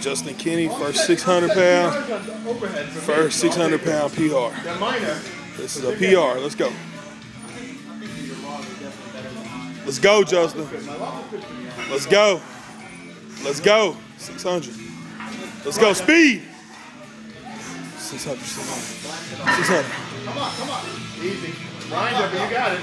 Justin Kinney, first 600 pound, first 600 pound PR. This is a PR. Let's go. Let's go, Justin. Let's go. Let's go. 600. Let's go. Speed. 600. 600. Come on, come on. Easy. Rinder, you got it.